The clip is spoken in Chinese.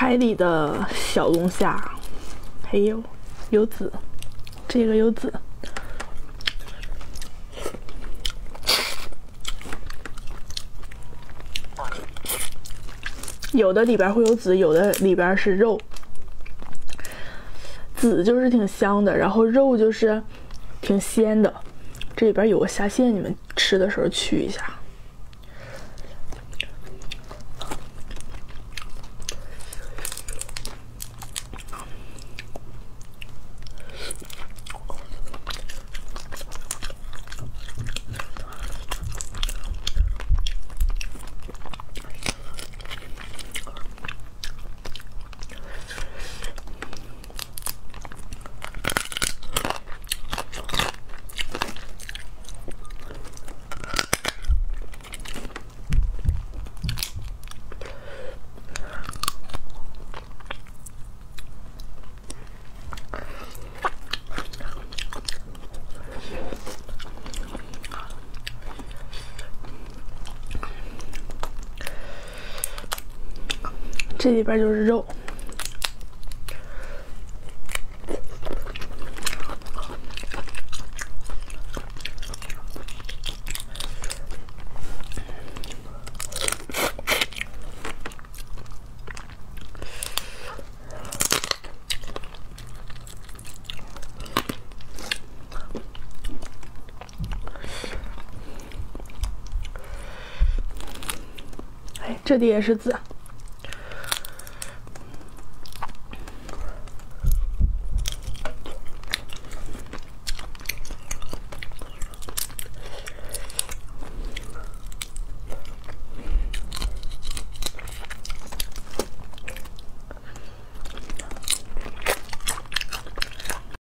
海里的小龙虾，还有有籽，这个有籽。有的里边会有籽，有的里边是肉。籽就是挺香的，然后肉就是挺鲜的。这里边有个虾线，你们吃的时候去一下。这里边就是肉，哎，这里也是籽。